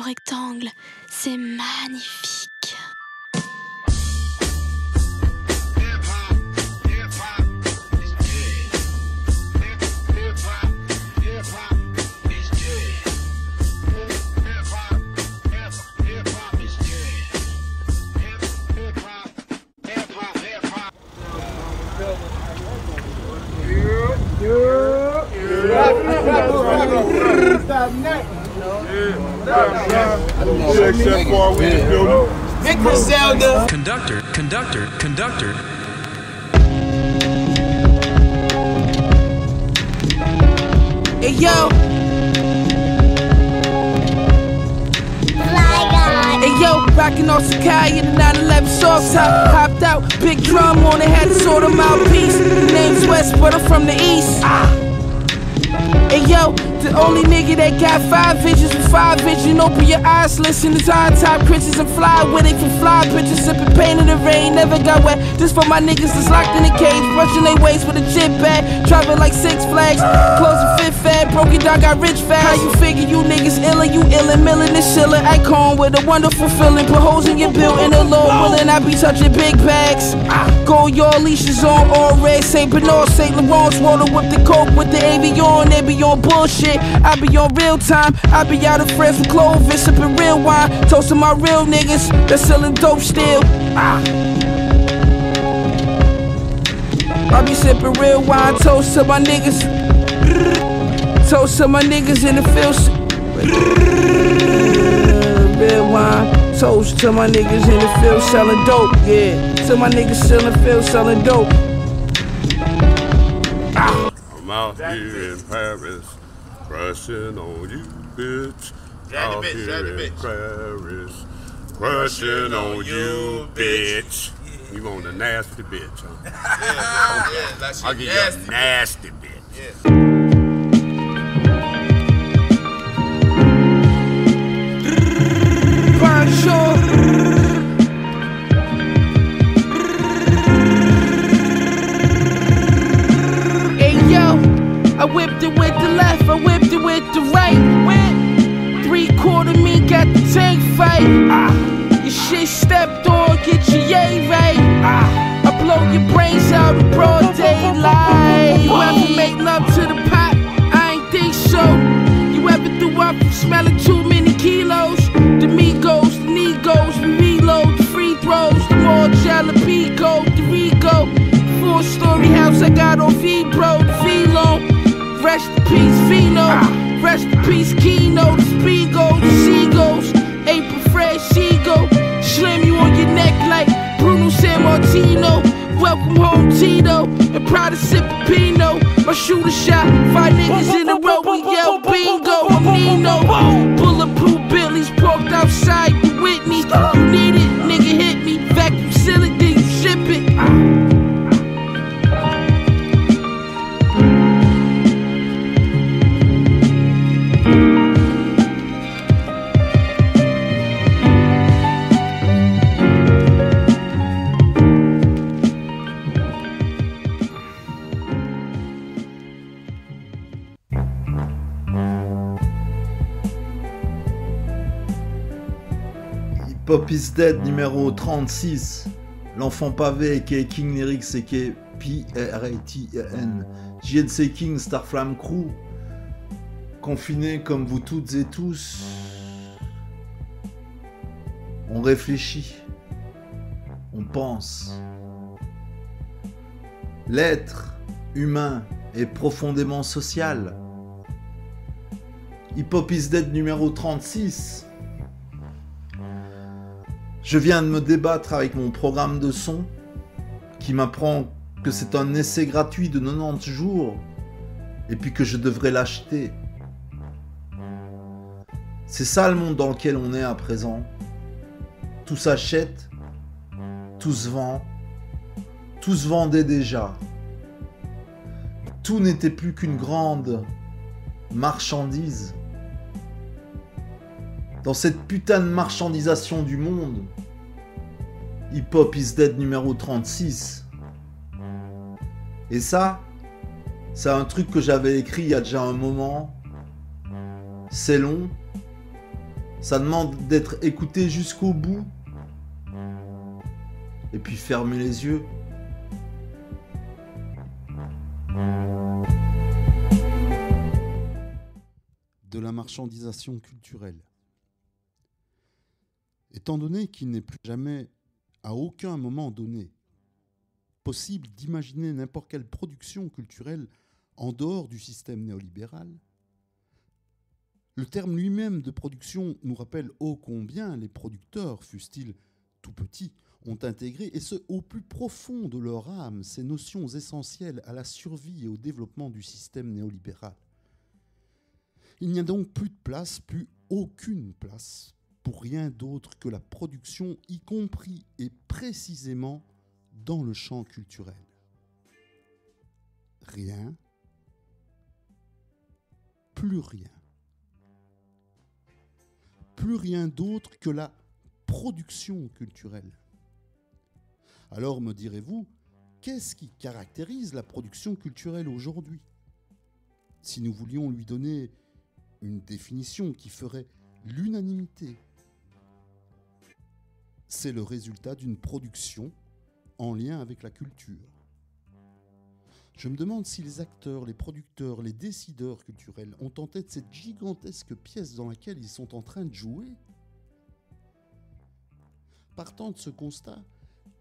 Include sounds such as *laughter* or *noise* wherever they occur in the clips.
Rectangle. C'est magnifique. Big Griselda. Conductor, conductor, conductor. Hey yo. Hey yo, rockin' off Sakai in the 911 soft top. Hopped out, big drum on it, had to sort of mouthpiece. Name's West, but I'm from the east. Hey yo, the only nigga that got five visions with five vision. Open your eyes, listen to on top Chris's and fly with it can fly bitches sipping pain in the rain. Never got wet. This for my niggas that's locked in a cage, brushing their waist with a chip bag. Driving like Six Flags, closing fad. Broke it down, got rich fast. How you figure you niggas iller? You illin', millin' and shillin'. Icon with a wonderful feeling. Put holes in your building, a low willin'. I be touching big bags. Go your leashes on, all red. St. Bernard, St. Laurent's water with the coke with the avion. They be on bullshit. I be on real time. I be out of friends with Clovis, sippin' real wine. Toasting my real niggas that's selling dope still. I be sippin' real wine. Toast to my niggas. Toast to my niggas in the field. Real wine. Toast to my niggas in the field selling dope. Yeah. To my niggas still in the field selling dope. I'm out here in Paris, crushing on you, bitch. Drag the out bitch, here drag the in bitch. Paris, crushing on you, bitch. You want a nasty bitch, huh? Yeah, that shit I'll give nasty. you a nasty bitch. Bonjour. I whipped it with the left, I whipped it with the right. Whip. Three quarter me got the tank fight. Ah, your shit stepped on, get your yay right. Ah, I blow your brains out in broad daylight. You ever make love to the pot? I ain't think so. You ever threw up from smelling too many kilos? The Migos, the Negos, we reload the free throws. The more jalapeno, the Rico. Four story house I got on Fibro, the Philo. Rest in peace, Fino. Rest in peace, Kino. The Spiegel, the Seagulls. April Fresh, Seagull. Slim you on your neck like Bruno San Martino. Welcome home, Tito. Proud sip a Pinot. My shooter shot, five niggas in a row. We yell bingo. Nino. Bulletproof Billy's parked outside the Whitney. You need it, Hip Hop is Dead numéro 36. L'enfant pavé et King Lyrics et P-R-A-T-N. JNC King Starflame Crew. Confinés comme vous toutes et tous. On réfléchit. On pense. L'être humain est profondément social. Hip Hop is Dead numéro 36. Je viens de me débattre avec mon programme de son qui m'apprend que c'est un essai gratuit de 90 jours et puis que je devrais l'acheter. C'est ça le monde dans lequel on est à présent. Tout s'achète, tout se vend, tout se vendait déjà. Tout n'était plus qu'une grande marchandise. Dans cette putain de marchandisation du monde, Hip Hop is Dead numéro 36. Et ça, c'est un truc que j'avais écrit il y a déjà un moment. C'est long, Ça demande d'être écouté jusqu'au bout. Et puis fermer les yeux. de la marchandisation culturelle. Étant donné qu'il n'est plus jamais, à aucun moment donné, possible d'imaginer n'importe quelle production culturelle en dehors du système néolibéral, le terme lui-même de production nous rappelle ô combien les producteurs, fussent-ils tout petits, ont intégré, et ce au plus profond de leur âme, ces notions essentielles à la survie et au développement du système néolibéral. Il n'y a donc plus de place, plus aucune place pour rien d'autre que la production, y compris et précisément dans le champ culturel. Rien, plus rien. Plus rien d'autre que la production culturelle. Alors me direz-vous, qu'est-ce qui caractérise la production culturelle aujourd'hui? Si nous voulions lui donner une définition qui ferait l'unanimité, c'est le résultat d'une production en lien avec la culture. Je me demande si les acteurs, les producteurs, les décideurs culturels ont en tête cette gigantesque pièce dans laquelle ils sont en train de jouer. Partant de ce constat,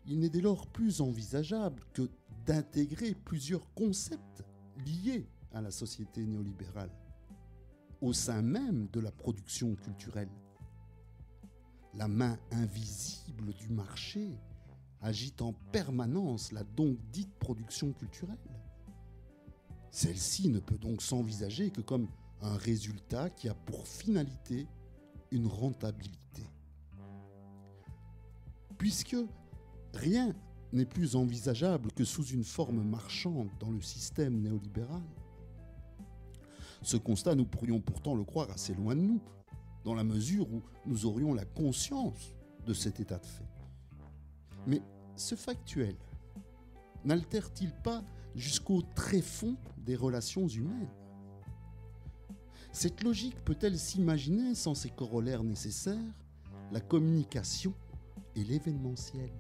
il n'est dès lors plus envisageable que d'intégrer plusieurs concepts liés à la société néolibérale au sein même de la production culturelle. La main invisible du marché agite en permanence la donc dite production culturelle. Celle-ci ne peut donc s'envisager que comme un résultat qui a pour finalité une rentabilité. Puisque rien n'est plus envisageable que sous une forme marchande dans le système néolibéral, ce constat, nous pourrions pourtant le croire assez loin de nous, dans la mesure où nous aurions la conscience de cet état de fait. Mais ce factuel n'altère-t-il pas jusqu'au tréfonds des relations humaines? Cette logique peut-elle s'imaginer sans ses corollaires nécessaires, la communication et l'événementiel?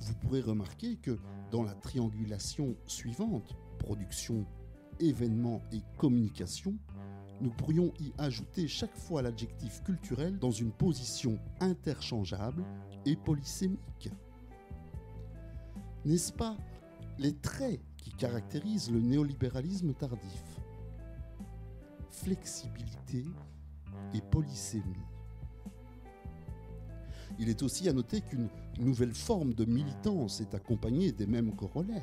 Vous pourrez remarquer que dans la triangulation suivante, production, événement et communication, nous pourrions y ajouter chaque fois l'adjectif culturel dans une position interchangeable et polysémique. N'est-ce pas les traits qui caractérisent le néolibéralisme tardif? Flexibilité et polysémie. Il est aussi à noter qu'une nouvelle forme de militance est accompagnée des mêmes corollaires.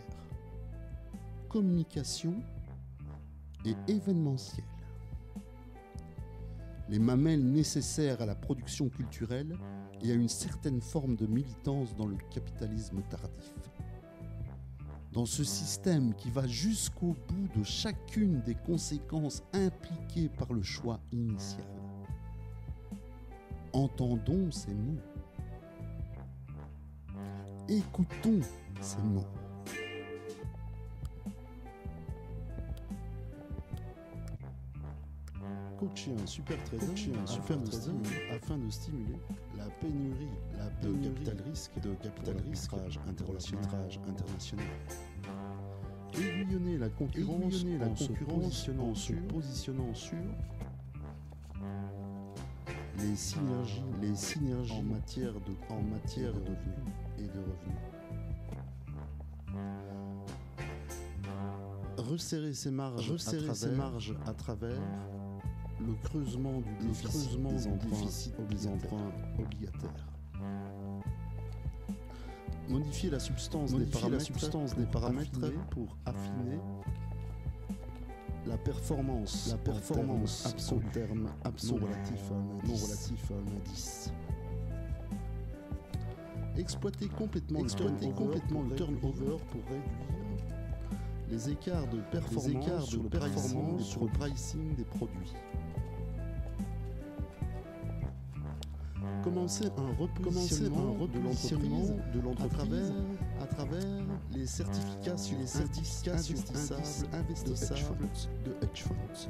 Communication et événementiel. Les mamelles nécessaires à la production culturelle et à une certaine forme de militance dans le capitalisme tardif. Dans ce système qui va jusqu'au bout de chacune des conséquences impliquées par le choix initial. Entendons ces mots. Écoutons ces mots. Coacher un super un super afin, de afin de stimuler la pénurie, la pénurie de capital risque, de capital risque. international, international. Aiguillonner la concurrence, la en, concurrence se en se positionnant sur les synergies, les synergies en matière de, en matière de revenus. et de revenus. Resserrer ses marges, resserrer à travers, ses marges à travers le creusement du déficit, creusement des, emprunts, déficit des emprunts obligataires. Modifier la substance, Modifier des, paramètres, la substance des paramètres affiner, pour affiner la performance, la performance absolue, terme absolu, non relatif à un indice. Non relatif à un indice. Exploiter complètement Exploiter le turnover, complètement pour réduire les écarts de performance, les écarts sur, le performance sur le pricing des produits. commencer un repositionnement, un repositionnement de l'entreprise à, à travers, les certificats sur les certifications investissables, de hedge funds.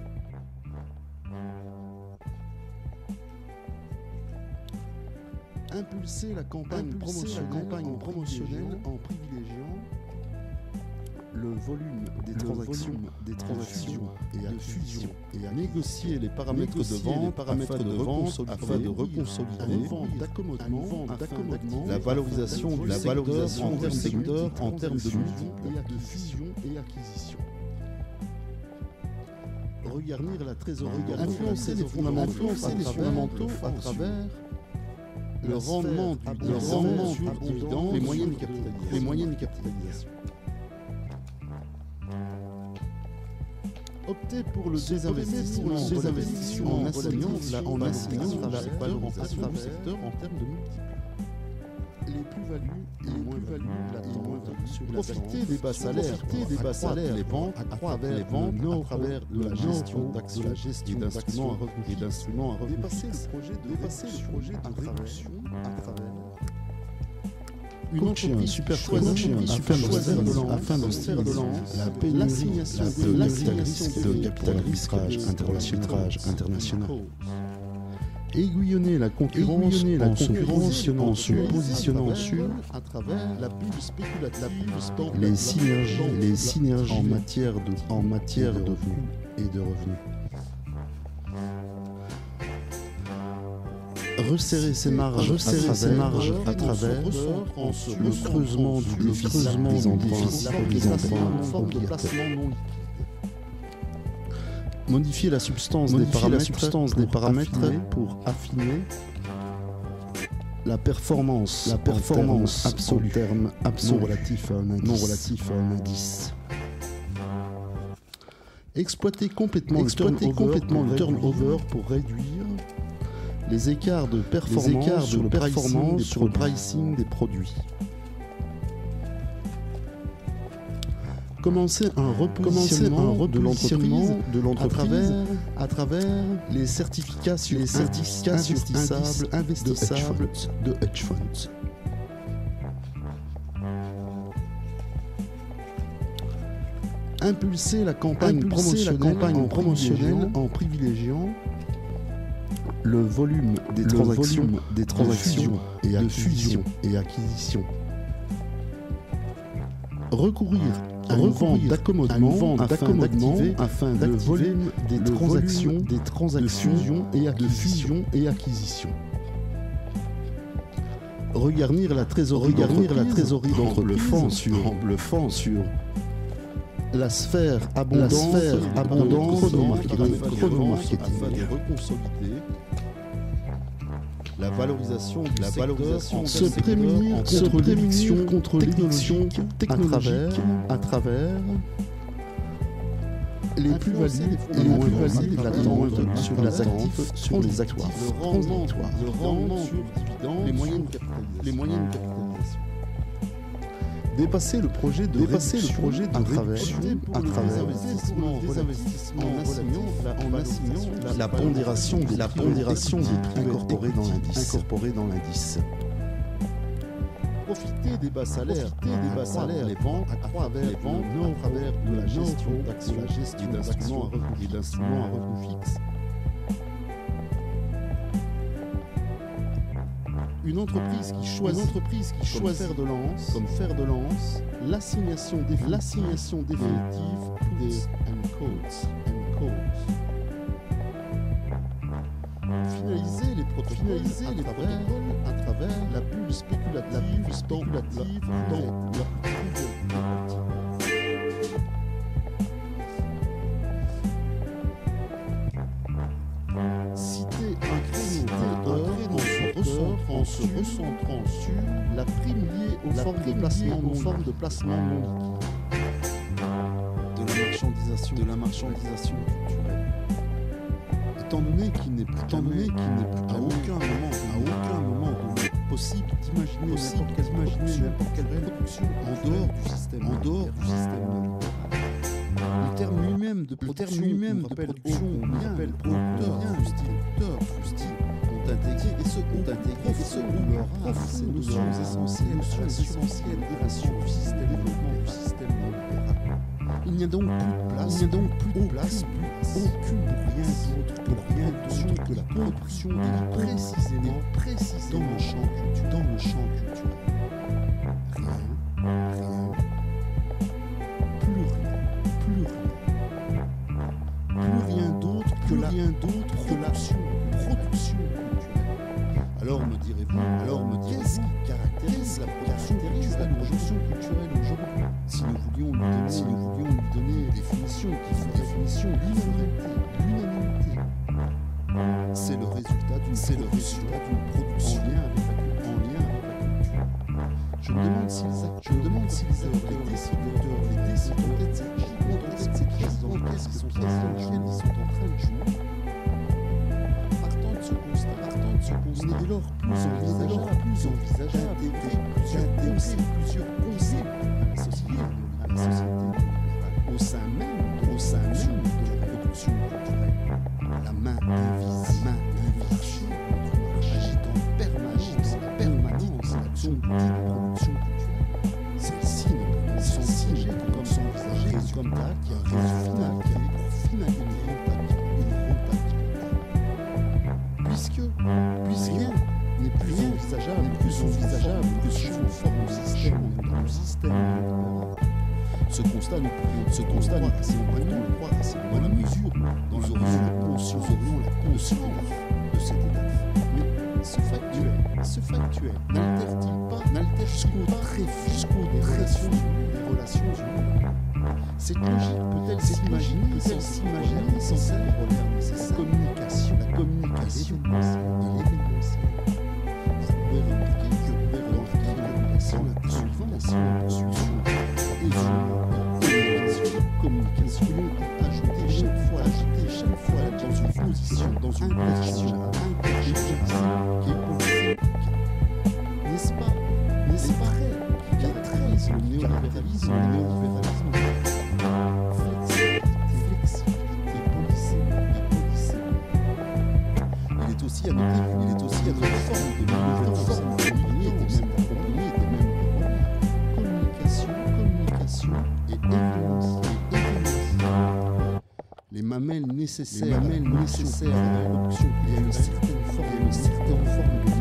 Impulser la campagne promotionnelle, en privilégiant le volume des transactions, des transactions et à fusion. Et à négocier les paramètres de vente, paramètres de vente afin de reconsolider d'accommodement, d'accommodement, la valorisation de la valorisation du secteur en termes de multiples de fusion et acquisition. Regarnir la trésorerie, influencer les fondamentaux, influencer les fondamentaux à travers le rendement du le rendement du dividende, les moyens de Opter pour le désinvestissement, désinvestissement en assignant la, en assignant la valorisation du secteur en termes de multiples. Les plus-values et les moins-values, la moins Profiter des bas salaires, des bas salaires, les ventes, à travers les ventes, à travers de la gestion d'actions, la gestion et d'instruments à revenus. Dépasser le projet de dépasser le projet de réduction à travers une super afin de la pénurie, de capital risque international, international. Aiguillonner la concurrence, la en, se positionnant, se positionnant. Sur, à travers la bulle spéculative, les synergies, les synergies. En matière de, en matière de revenus. Et de revenus. Resserrer ses marges, resserrer ses marges à travers. le creusement du déficit des emprunts obligataires. Modifier la substance des paramètres, substance des paramètres pour affiner la performance, la performance absolue, terme absolu, non relatif à un indice. Non relatif à un indice. Exploiter complètement Exploiter le turnover, complètement le turnover pour réduire les écarts de performance, écarts sur, le performance sur le pricing des produits. Commencer un repositionnement de l'entreprise de l'entreprise à travers les certificats sur les certificats investissables, investissables de hedge funds. Impulser la campagne promotionnelle, la campagne promotionnelle en privilégiant le volume des transactions, des transactions et de fusion. Et acquisition. Recourir à une vente d'accommodement afin d'activer le volume des transactions, des transactions de fusion et, fusion et acquisition. Regarnir la trésorerie, regarnir la trésorerie sur, bluffant sur la sphère abondante, la sphère abondante chronomarketing, afin de reconsolider la valorisation de la valorisation se prémunir contre technologique à travers les plus-values et les moins-values latentes sur les actifs sur les actifs. transitoires, le rendement sur les moyens de capitalisation dépasser le projet de dépasser le projet de à travers, à travers des investissements en la, la pondération des la pondération des prix incorporés dans l'indice. incorporés dans l'indice. Profiter des bas salaires, profiter des bas salaires, les à travers les ventes, à travers de la gestion d'actions, la gestion d'instruments à revenus, d'instruments à revenus fixes. Une entreprise qui choisit, une entreprise qui choisit. faire de lance, comme faire de lance, l'assignation définitive, l'assignation définitive des and codes, and codes. Finaliser les protocoles, finaliser les protocoles à travers la bulle spéculative, la bulle spéculative dans la placement, aux formes de placement non de la marchandisation, de la marchandisation. Culturelle. Étant donné qu'il n'est plus, étant donné qu'il n'est plus à aucun moment, à aucun moment possible d'imaginer n'importe quelle, imaginer n'importe quelle production en dehors du système, en dehors du système le terme lui-même de production, lui-même de production, on appelle producteur, producteur, intégrer et ce ont intégré et ce ont leur ces notions essentielles, notions essentielles. de la survie, du développement du système. Il n'y a donc plus de place, il n'y a donc plus de place, plus aucune pour rien d'autre que rien d'autre que la production et la précisément, précisément dans le champ dans le champ culturel. La production culturelle, la production culturelle aujourd'hui Si nous voulions lui donner, si nous voulions lui donner une définition qui ferait définition l'unanimité, c'est le résultat d'une, c'est le résultat d'une production en lien avec la, lien avec la culture. Je me demande si les acteurs, je me demande si les acteurs, les décideurs, les décideurs, dans qu'est-ce sont en train de jouer. Partant de ce constat, constat, il est dès lors plus envisageable, plus envisageable d'intégrer plusieurs concepts, concepts à la société, au sein même, au sein même de la production culturelle. La main mamelles nécessaires à la production, il y a une certaine forme, une certaine forme de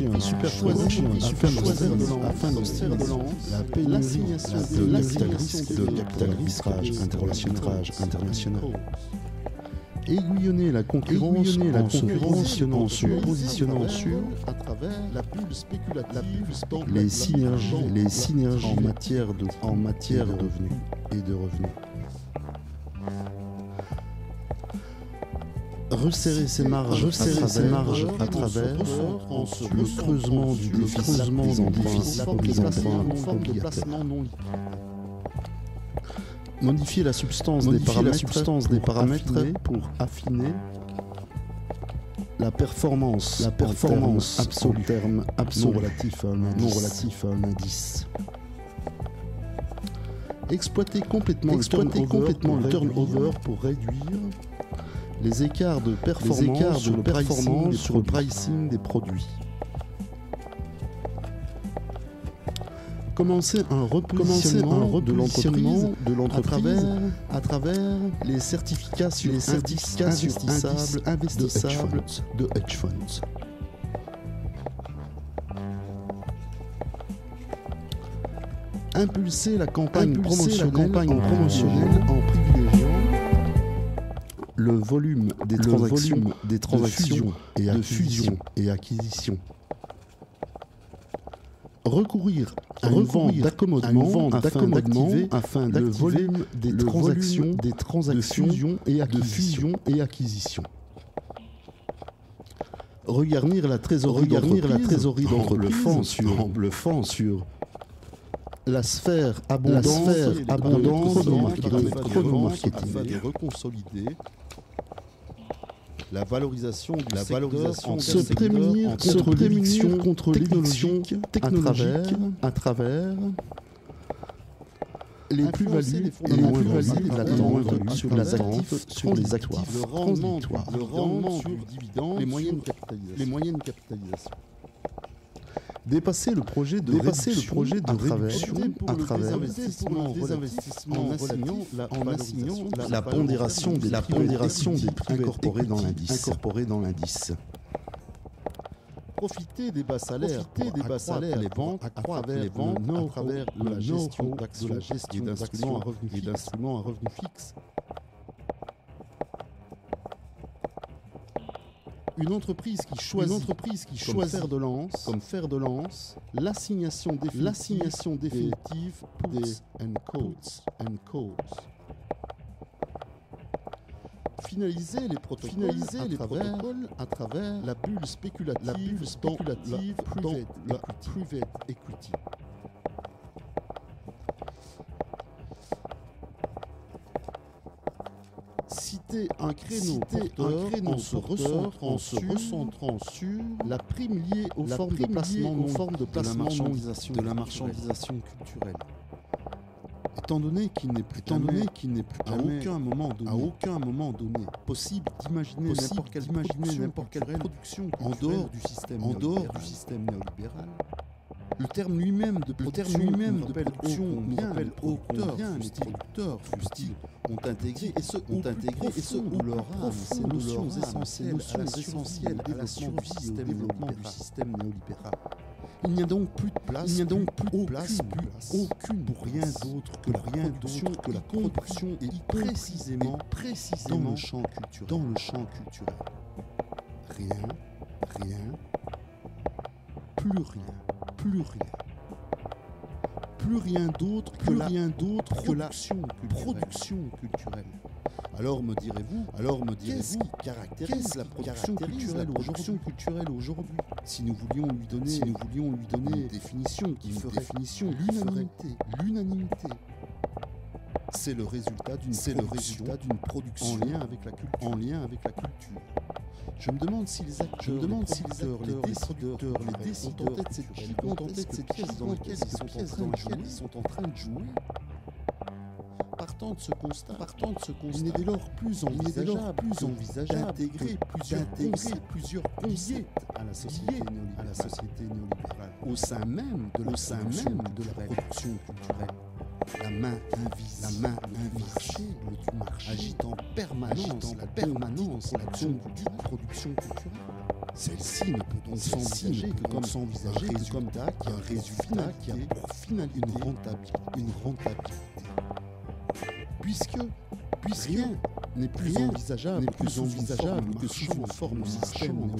un super afin de la l'assignation de international aiguillonner la concurrence Aiguillonner la en se concurrence positionnant sur positionnant sur à travers la spéculative dans les synergies, les en matière de en matière de de revenus et de revenus. Resserrer ses marges, resserrer à ses travers- marges à travers en le creusement du déficit emprunts forme de placement non. Modifier la substance des paramètres, pour affiner- la performance, La performance en en termes non relatif à un indice. non relatif à un indice. Exploiter complètement Exploiter le turnover, complètement pour le turnover pour réduire les écarts de performance, écarts de sur le performance pricing des sur le produits. pricing des produits. Commencer un repositionnement un de l'entreprise à travers, à travers les certificats sur les certificats investissables, de hedge funds. Impulser la campagne Impulser la promotionnelle, campagne en promotionnelle en privilégiant le volume des Le transactions, volume des transactions fusion et de fusion. Et acquisition. Recourir à une vente d'accommodement afin d'activer afin le volume des le transactions, des transactions de fusion et de acquisition. Regarnir la trésorerie d'entreprise. en d'entreprise. bluffant sur, en bluffant sur la sphère chronomarketing afin de reconsolider la valorisation du La valorisation se prémunir contre se prémunir l'éviction contre technologique, à travers les plus-values les et les plus-values latentes sur sur les actifs sur les actifs Le rendement le rendement du dividende les moyennes sur capitalisations. les moyennes capitalisations. Dépasser le projet de Dépasser le réduction projet de à travers, réduction à travers en assignant la, pondération des la prix pondération equity des prix incorporés dans l'indice. incorporés dans l'indice. Profiter des bas salaires, Profiter des bas salaires les ventes, à travers les ventes, le à travers la le gestion d'actions, et d'instruments à revenus fixes. Une entreprise qui choisit, une entreprise qui comme choisit fer de lance, comme fer de lance, l'assignation définitive, l'assignation définitive des and codes, and codes. Finaliser les protocoles, finaliser à les travers- protocoles à travers la bulle spéculative, la bulle spéculative dans la private equity. Citer un créneau porteur en se recentrant, sur la prime liée aux La formes de placement aux formes de placement marchandisation la marchandisation culturelle. Étant donné qu'il n'est plus Étant jamais- donné qu'il n'est plus à aucun moment donné, à aucun moment donné possible d'imaginer n'importe quelle production n'importe quelle culturelle production en dehors du système en dehors néolibéral. du système néolibéral. Le terme lui-même de Le terme production lui-même de production rappelle fustiles, producteurs, fustiles, ont intégré et ce ont ont intégré et ce de leur âme ces notions essentielles, essentielles à la survie développement et au du développement du système néolibéral. Il n'y a donc plus de place, Il n'y a donc plus de aucune place, plus aucune pour rien d'autre que la rien production d'autre que la production et précisément, précisément dans le champ culturel. dans le champ culturel. Rien, rien, plus rien, plus rien. Plus rien d'autre que rien d'autre que la production culturelle. Alors me direz-vous, alors me Qu'est-ce direz-vous, qui caractérise la production culturelle aujourd'hui culturelle aujourd'hui? Si nous voulions lui donner, Si nous voulions lui donner une définition qui une ferait définition l'unanimité, c'est le résultat d'une production en lien avec la culture. En lien avec la culture. Je me demande si les acteurs, Je me demande les si les acteurs, les les décideurs, les les décideurs ont en tête cette gigantesque pièce dans laquelle ils sont en train de jouer. ils sont en train de jouer. Partant de ce constat, partant de ce constat, Il n'est dès lors plus envisageable, plus envisageable d'intégrer plusieurs plusieurs concepts à la société liés à la néolibérale, société néolibérale au sein même de la au sein même de la production culturelle. La main invisible, la main invisible du marché agite en permanence la permanence l'action dite production culturelle. Celle-ci ne peut donc s'envisager que comme s'envisager que comme un résultat qui a pour finalité une rentabilité, une rentabilité. Puisque, puisque rien n'est plus envisageable, n'est plus envisageable que sous une forme système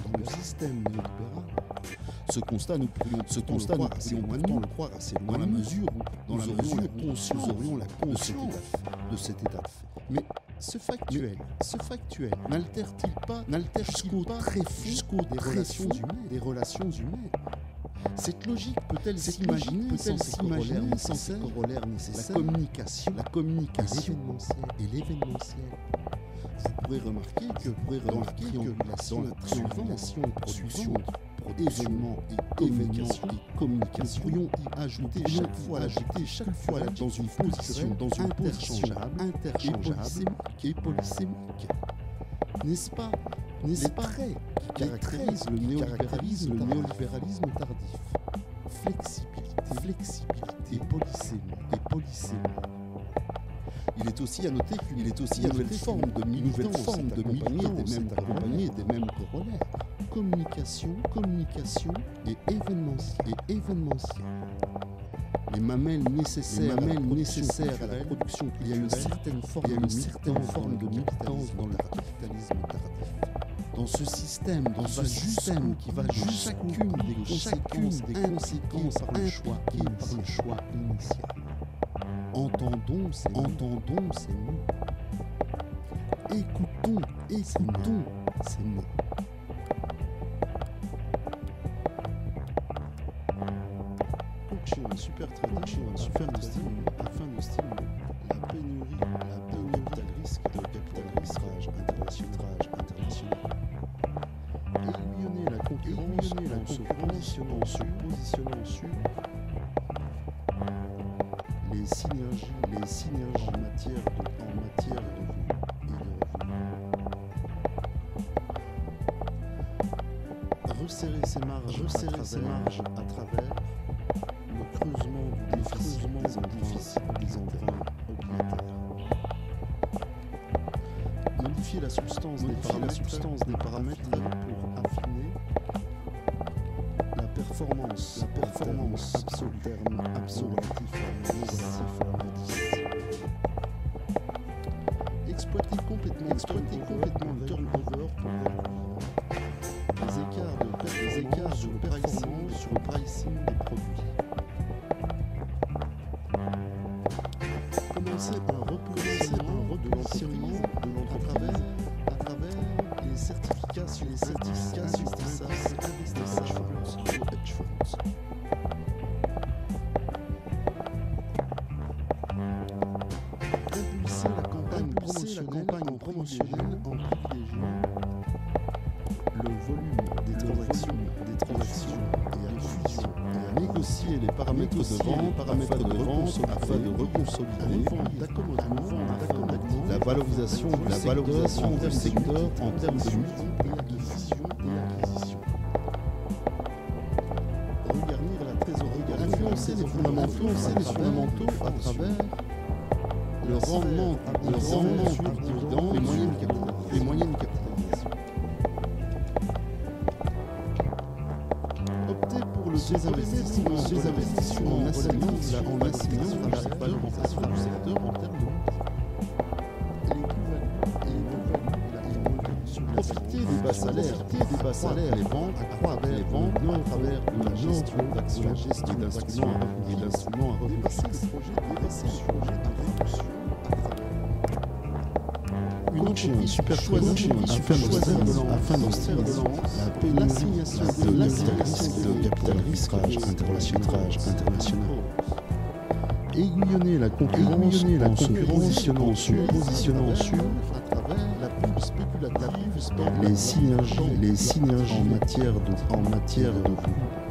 système néolibéral. Ce constat, nous pourrions, ce constat, nous pourrions le croire assez loin, dans la mesure où dans nous aurions la conscience, nous aurions la conscience de cet état de fait. Mais ce factuel, ce factuel, n'altère-t-il pas, n'altère-t-il pas très jusqu'au des relations humaines, des relations humaines? Cette logique peut-elle s'imaginer sans ses corollaires nécessaires La communication, la communication et l'événementiel. Vous pourrez remarquer que, vous pourrez remarquer que dans la triangulation production, événements et communication, et communication, nous pourrions y ajouter chaque fois, ajouter chaque fois dans une position, dans une interchangeable, interchangeable et polysémique. N'est-ce pas? N'est-ce pas qui caractérise le néolibéralisme, le néolibéralisme tardif. Flexibilité, flexibilité, polysémie, et polysémie. Il est aussi à noter qu'il est aussi une nouvelle forme de nouvelle forme de militance des mêmes accompagnée. des mêmes corollaires. Communication, communication et événementiel, et événementiel. Les mamelles nécessaires, les mamelles nécessaires à la production il y a une certaine forme, il y a une certaine forme de militance dans le capitalisme tardif dans ce système, dans ce système qui va chacune des conséquences, des conséquences par le choix, par le choix initial. Entendons ces, entendons ces mots. Écoutons, écoutons ces mots. Un super un super style, afin de stimuler la pénurie, la pénurie capital risque, de capital risque, international, aiguillonner la concurrence, en, se positionnant sur, les synergies, les synergies en matière de, en matière de. Resserrer ses marges, resserrer ses marges à travers le creusement du déficit, des emprunts obligataires. Modifier la substance, des, paramètres, la substance des paramètres performance, la performance absolue, terme négocier les paramètres de vente, paramètres de vente afin de reconsolider. la valorisation, la valorisation du secteur en termes de multiples et de fusion et acquisition. Regarnir la trésorerie, influencer les fondamentaux, influencer les fondamentaux à travers le rendement, le rendement Opter pour le désinvestissement, désinvestissement en assignant la, à valorisation du secteur en termes de profiter des bas salaires, des bas salaires, les ventes, à travers les ventes, à travers la gestion, de la gestion d'instruments et d'instruments à dépasser le projet de réduction, entreprise super choisie afin de afin de de l'assignation de capital risque. international international. Aiguillonner la concurrence la en se positionnant sur, positionnant sur à travers la pub spéculative, les synergies, les synergies. En matière de, en matière de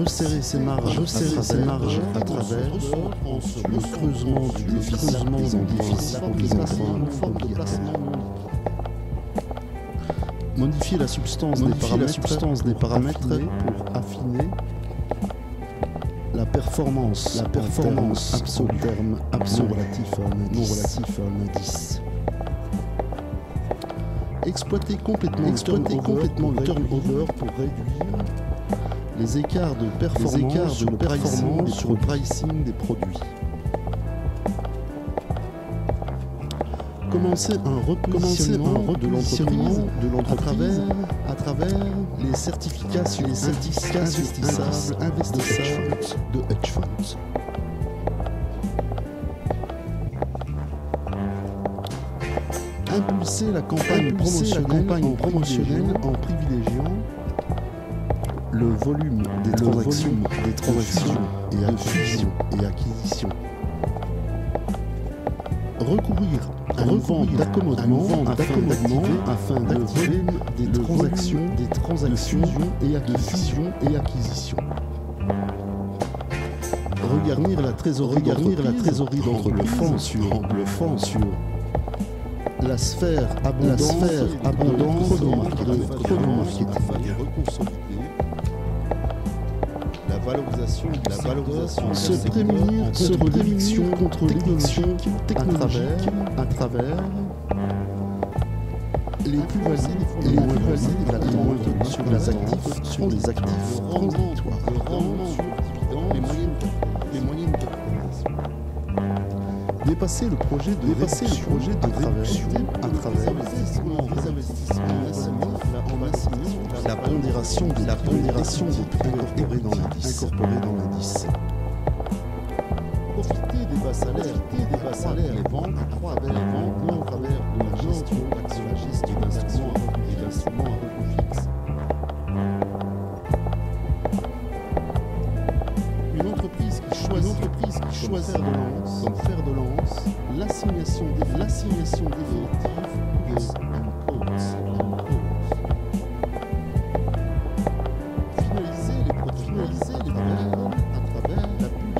resserrer ses marges, marges à travers. le creusement du déficit des Modifier la substance des paramètres, pour affiner la performance, la performance. absolue, terme absolu relatif à un indice. Exploiter complètement, exploiter le turnover, complètement le turnover pour réduire les écarts de performance, sur, le pricing, des produits. Commencer un repositionnement, de l'entreprise à, travers, les certificats sur les certificats investissables, investissables de hedge funds. Impulser la campagne promotionnelle en privilégiant le volume des transactions, des transactions et acquisitions et acquisitions. Recourir à une vente d'accommodement afin d'activer des transactions, des transactions et acquisitions et acquisitions. Regarnir la trésorerie, garnir la trésorerie d'entre le fond sur, en bluffant sur la sphère abondance, la sphère abondance de, de, de, de, valorisation, la valorisation se prémunir contre l'éviction, contre l'éviction technologique. à travers. Les plus valides, les plus valides, la rente sur les actifs, sur les actifs transitoires, les moyens, les moyens de dépasser le projet de dépasser le projet de réduction à travers les investissements la pondération de la pondération dans l'indice. Incorporée dans l'indice.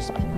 next time.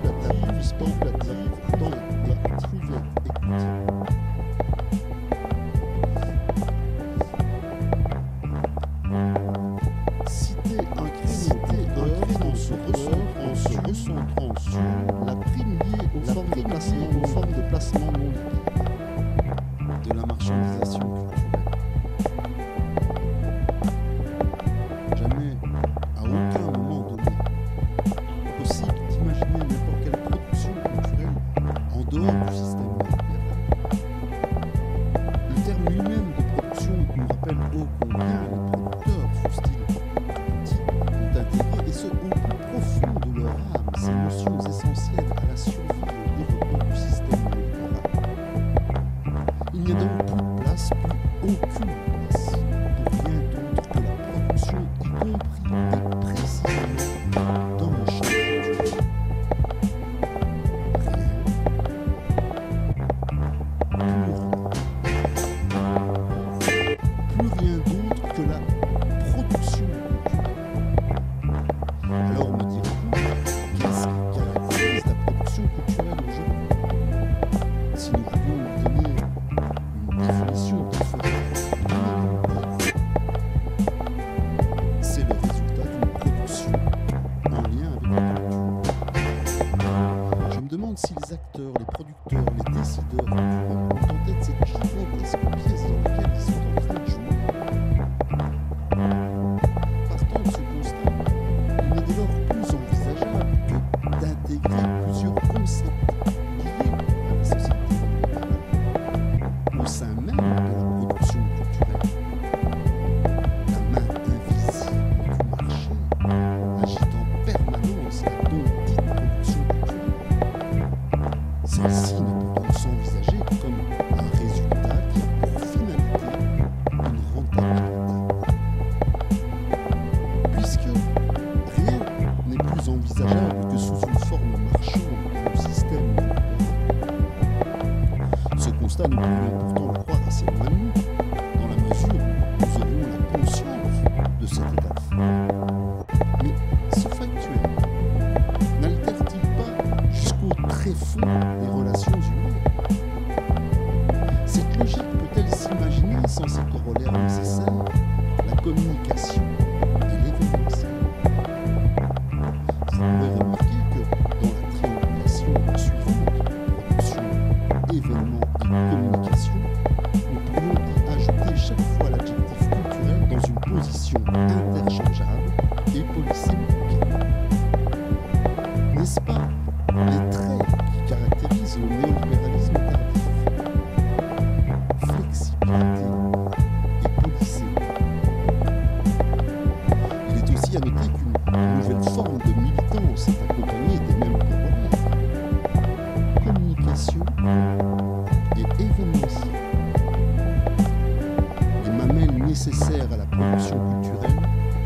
culturelle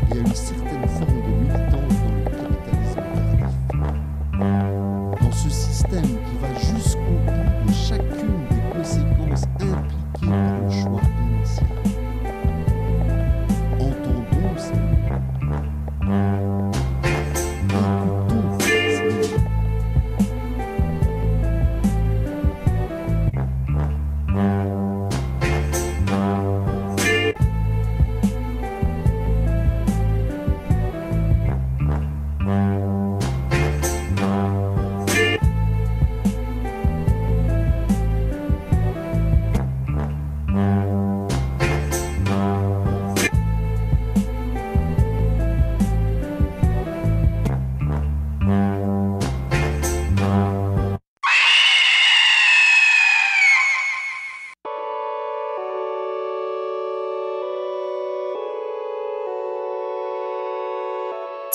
et à une certaine forme de militance dans le capitalisme. Dans ce système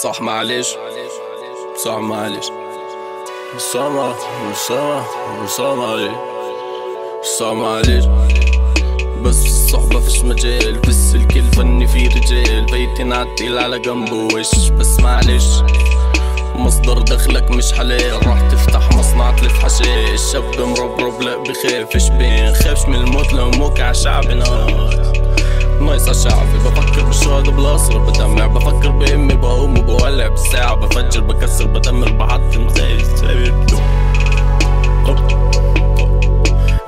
صح معلش. صح معلش. صح صح معلش. صح معلش. بس الصحبة فيش مجال بس الكل فني في رجال. بيتي نعتيل على جنبه وش بس معلش. مصدر دخلك مش حلال. راح تفتح مصنع تلف حشيش. شاب مربرب لا بخافش بين؟ خافش من الموت لو موقع شعبنا. نايصة شعبي بفكر بالشهداء بالقصر بدمع بفكر بأمي بقوم وبولع بالساعة. بفجر بكسر بدمر زي السيف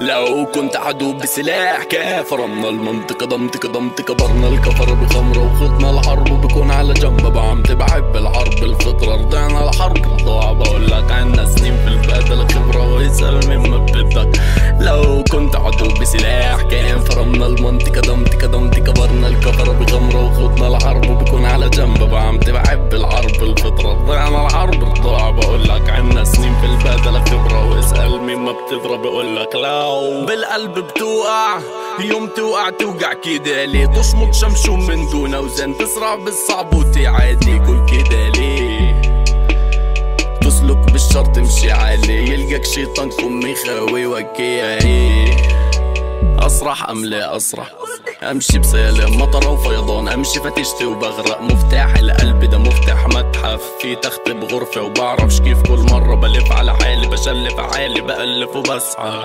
لو كنت عدو بسلاح كافر من المنطقة ضمتك ضمتك كبرنا الكفر بخمرة وخدنا الحرب وبكون على جنب. بعمت بحب الحرب الفطرة رضعنا الحرب. الضاع بقول لك عنا سنين في البدل خبرة واسأل مين ما بدك. لو كنت عدو بسلاح كافر من المنطقة ضمتك ضمتك كبرنا الكفر بخمرة وخدنا الحرب وبكون على جنب. بعمت بحب الحرب الفطرة رضعنا الحرب. الضاع بقول لك عنا سنين في البدل خبرة واسأل مين ما بتضرب. بقول لك لو بالقلب بتوقع يوم توقع توقع كده ليه تشمط شمشوم من دون أوزان تسرع بالصعب وتعادي كل كده ليه تسلك بالشرط تمشي عليه يلقاك شيطان كم خاوي وكيه إيه أسرح أم لا أسرح؟ أمشي بسلام مطر وفيضان. أمشي فتشتي وبغرق مفتاح القلب ده مفتاح متحف. في تخت بغرفة وبعرفش كيف كل مرة بلف على حالي بشلف حالي بألف وبسعى.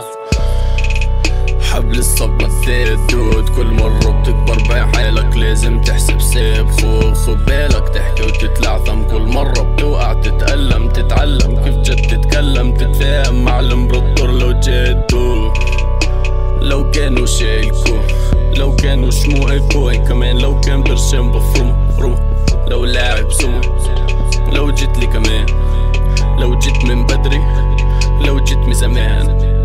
حبل الصبر الثابت كل مرة بتكبر بحالك لازم تحسب سيب. خو خد بالك تحكي وتتلعثم كل مرة بتوقع تتألم تتعلم كيف جد تتكلم. تتفاهم مع الامبراطور لو جدو. لو كانوا شايلكو. لو كانوا شموعكو. كمان لو كان برشام بفرم فرم لو لاعب سمو لو جيت لي كمان. لو جيت من بدري. لو جيت من زمان.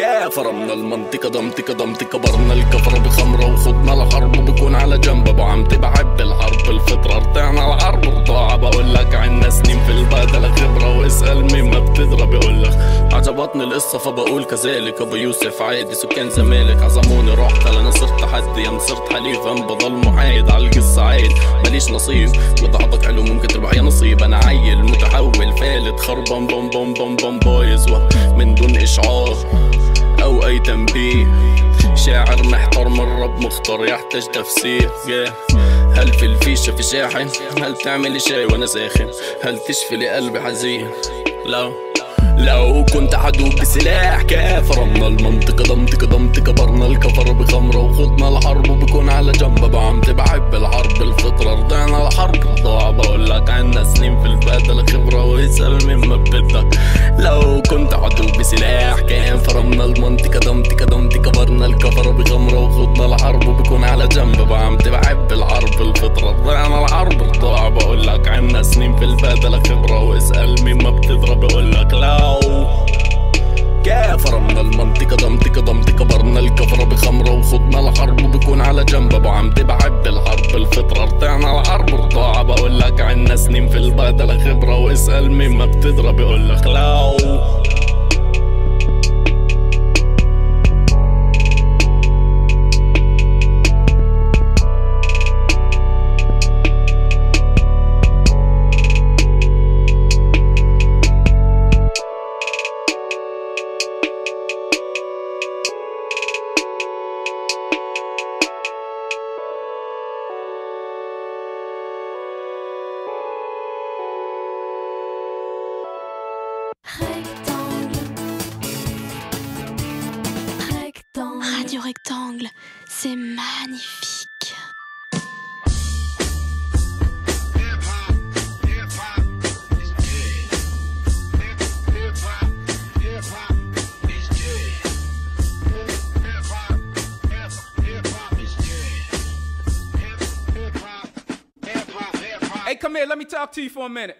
كافر من المنطقة ضمتك ضمتك كبرنا الكفر بخمرة وخدنا الحرب وبكون على جنب ابو عمتي بحب الحرب الفطرة رطعنا الحرب رضاعة بقول لك عنا سنين في البادلة خبرة واسأل مين ما بتضرب يقول لك عجبتني القصة فبقول كذلك ابو يوسف عادي سكان زمالك عزموني رحت أنا صرت حدي يا صرت حليفا بضل محايد على القصة عايد ماليش نصيب وضعضك حلو ممكن تربح يا نصيب أنا عيل متحول فالت خربان بوم بوم بوم بوم بايظ من دون اشعار أو أي تنبيه. شاعر محتار من رب مختار يحتاج تفسير. Yeah. هل في الفيشة في شاحن؟ هل تعملي شاي وأنا ساخن؟ هل تشفي لي قلبي حزين؟ لو لو كنت عدو بسلاح كافر من المنطقة ضمتك ضمتك كبرنا الكفر بخمرة وخدنا الحرب وبكون على جنب. بعمت بحب الحرب الفطرة رضعنا الحرب ضاع. بقول لك عنا سنين في البدل. خبرة واسأل مين ما بدك. لو كنت عدو بسلاح كافر من المنطقة ضمتك ضمتك كبرنا الكفر بخمرة وخدنا الحرب وبكون على جنب بعمت بحب الحرب الفطرة. رضعنا الحرب ضاع بقول لك عنا سنين في البدل خبرة واسأل مين ما بتضرب بقول لك لا كافر من المنطقة ضمتك ضمتك كبرنا الكفرة بخمرة وخدنا الحرب وبكون على جنب. أبو عمتي بحب الحرب الفطرة رطعنا الحرب. رضاعة بقول لك عنا سنين في البادلة خبرة واسأل مين ما بتضرب يقول لك لا. Radio c'est magnifique. Hey, come here, let me talk to you for a minute.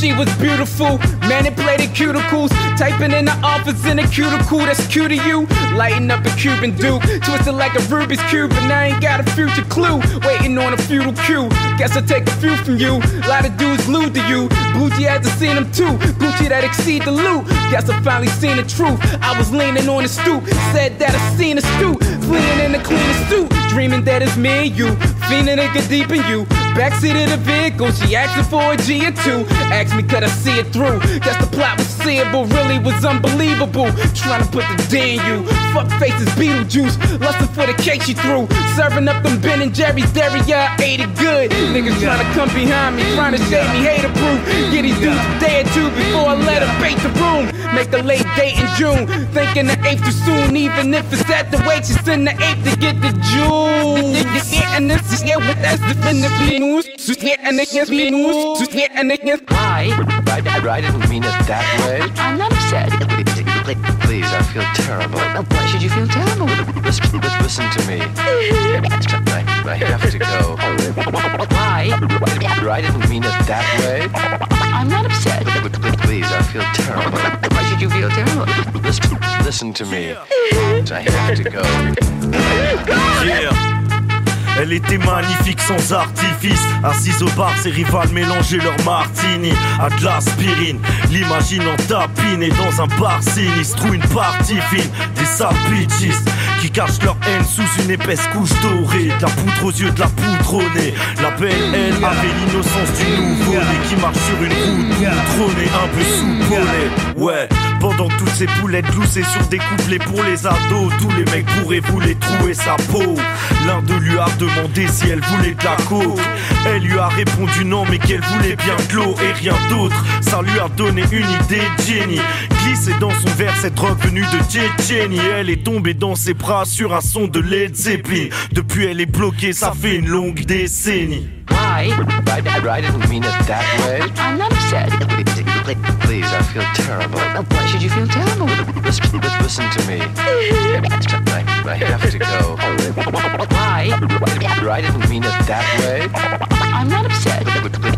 She was beautiful, manipulated cuticles, typing in the office in a cuticle that's cute to you. Lighting up a Cuban Duke, twisted like a Rubik's Cube, and I ain't got a future clue. Waiting on a feudal cue, guess I'll take a few from you. A lot of dudes glued to you, Gucci hasn't seen them too. Gucci that exceed the loot, guess I finally seen the truth. I was leaning on the stoop, said that I seen a stoop, fleeing in the cleanest suit, dreaming that it's me and you, fiending to get deep in you. Backseat of the vehicle, she asking for a G or two. Asked me could I see it through. Guess the plot was seeable, really was unbelievable. Trying to put the D in you. Fuck faces, Beetlejuice. Lusting for the cake she threw. Serving up them Ben and Jerry's dairy, yeah, I ate it good. Niggas trying to come behind me, trying to shade me hater proof. Get these dudes a day or two before I let her bait the room. Make a late date in June. Thinking the 8th too soon, even if it's at the waitress in the 8th to get the juice. *laughs* And this is yeah, what that's the news. And it gets me news. And it gets Why? I, I, I didn't mean it that way. I'm not upset. Please, I feel terrible. Why should you feel terrible? Listen, listen to me. I, I have to go. Why? I didn't mean it that way. I'm not upset. Please, I feel terrible. Why should you feel terrible? Listen, listen to me. I have to go. *laughs* Yeah. Elle était magnifique sans artifice. Assise au bar, ses rivales mélangeaient leur martini À de l'aspirine, l'imagine en tapine Et dans un bar sinistre ou une partie fine Des sales bitches qui cachent leur haine sous une épaisse couche dorée. De la poudre aux yeux, de la poudre au nez La belle, elle, avait l'innocence du nouveau-né Qui marche sur une route trônée un peu sous Ouais, pendant que toutes ces poulettes gloussaient sur des couplets pour les ados. Tous les mecs pourraient voulaient trouver sa peau. L'un d'eux lui a demandé si elle voulait de la coke. Elle lui a répondu non mais qu'elle voulait bien de l'eau et rien d'autre. Ça lui a donné une idée, Jenny Glissé dans son verre cette drogue venue de Tchétchénie. Elle est tombée dans ses bras sur un son de Led Zeppelin. Depuis elle est bloquée, ça fait une longue décennie. Why? I, I, I didn't mean it that way. I'm not upset. Please, I feel terrible. Uh, why should you feel terrible? Listen, listen to me. I, I have to go. Why? I didn't mean it that way. I'm not upset.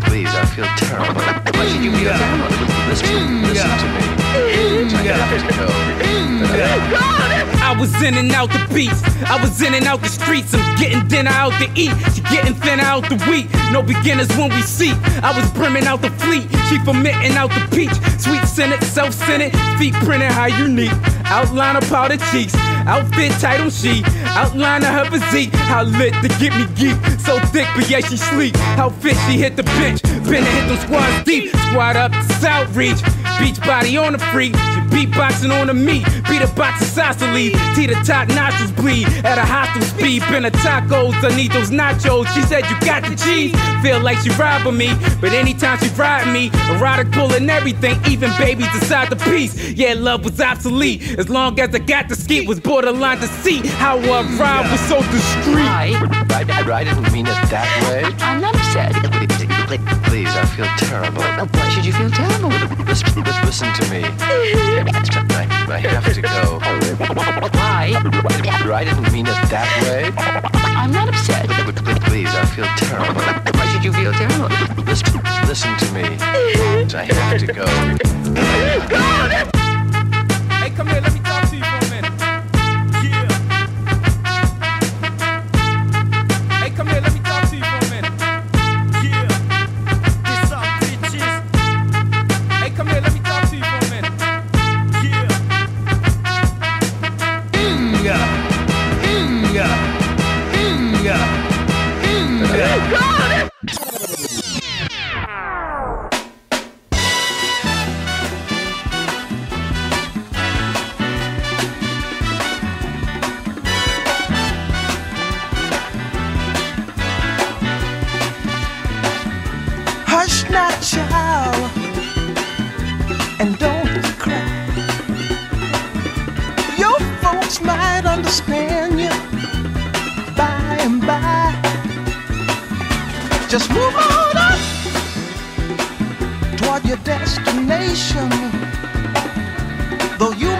Please, I feel terrible. Why should you feel terrible? Listen, listen to me. I have to go. I was in and out the beats. I was in and out the streets. I'm getting dinner out to eat. She getting thinner out the wheat. No beginners when we see. I was brimming out the fleet. She fermenting out the peach. Sweet scented, self scented. Feet printed how unique. Outline of powder cheeks. Outfit on she. Outline of her physique. How lit to get me geek. So thick, but yeah, she sleep. How fit she hit the bench. Been to hit them squads deep. Squad up to South Reach. Beach body on the freak. She beatboxing on the meat. Beat a box of salsa lead. Tee the top nostrils bleed. At a hostile speed. Been a tacos. I need those nachos. She said you got the cheese. Feel like she robbing me. But anytime she ride me, erotical and everything. Even babies decide the piece. Yeah, love was obsolete. As long as I got the skeet was borderline to see how I ride was so discreet. Why? I, I didn't mean it that way. I'm not upset. Please, I feel terrible. Why should you feel terrible? Listen, listen to me. I, I have to go. Why? I didn't mean it that way. I'm not upset. Please, I feel terrible. Why should you feel terrible? Listen, listen to me. I have to go. Hey, come here. Just move on up toward your destination. Though you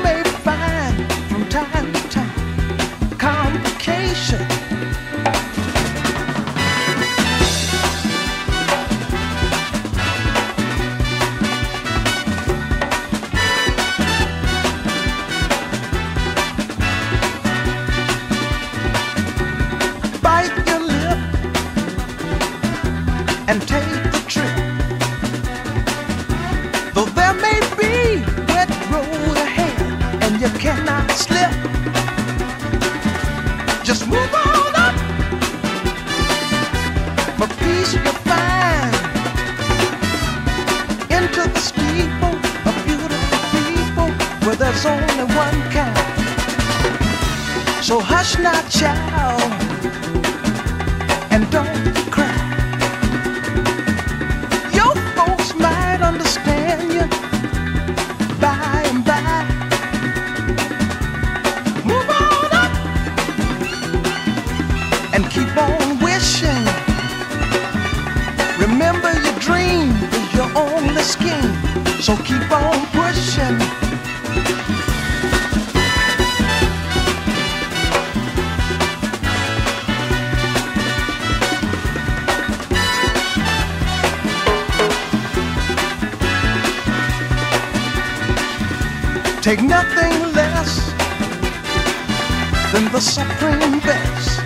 supreme best.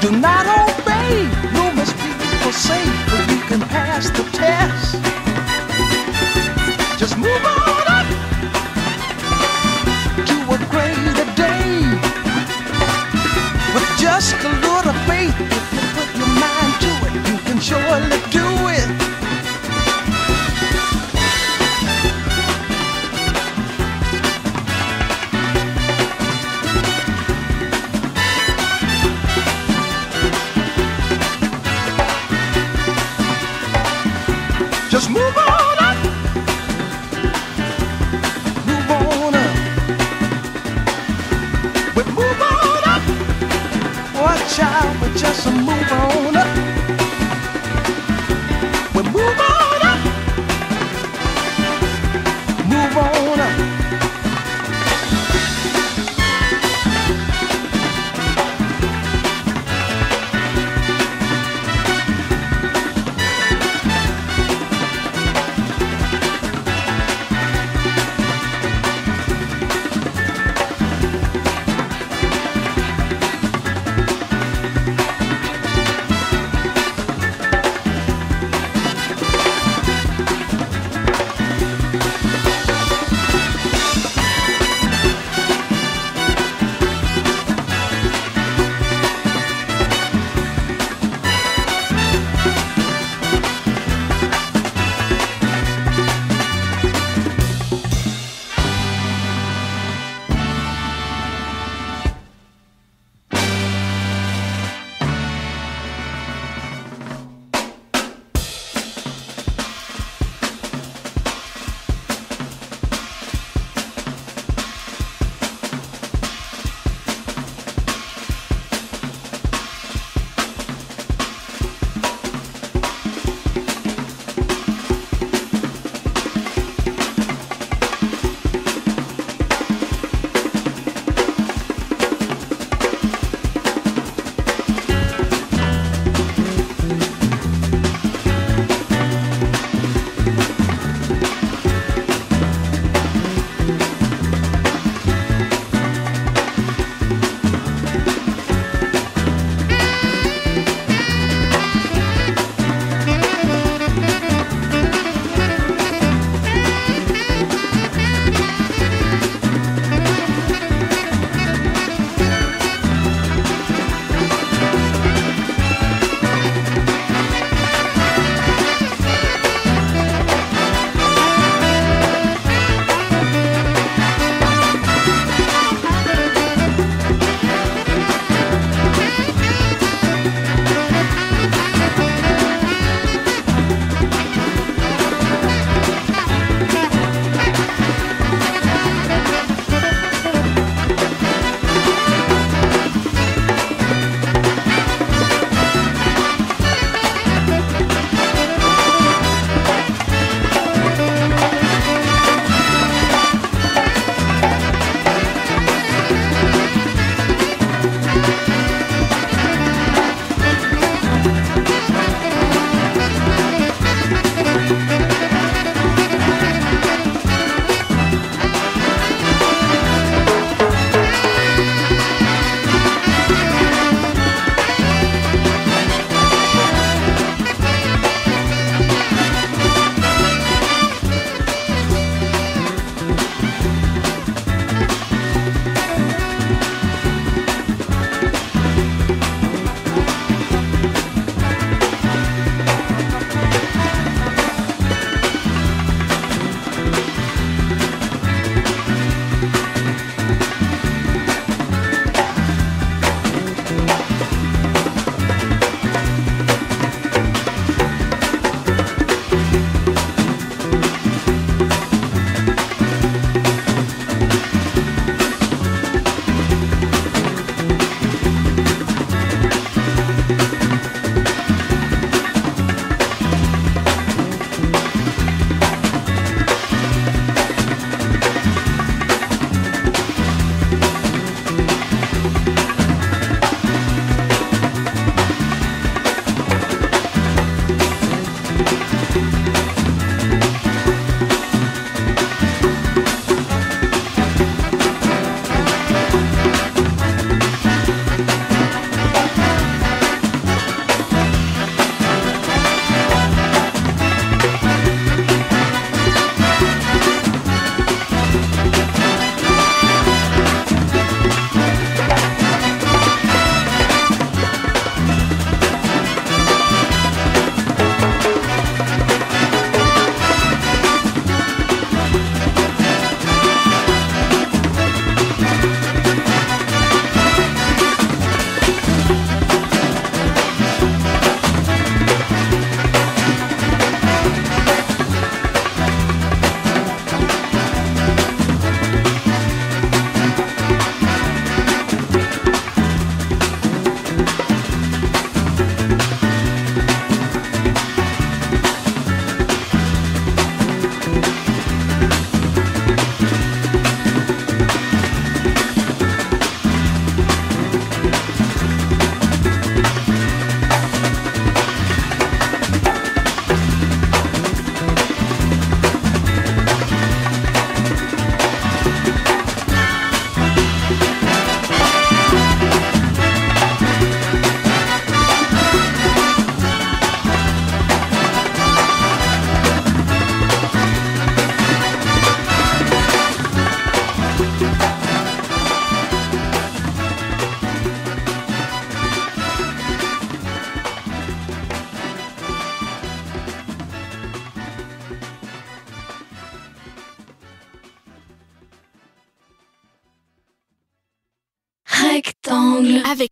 Do not obey, no people say, but you can pass the test. Just move on.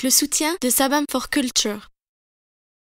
Le soutien de Sabam for Culture.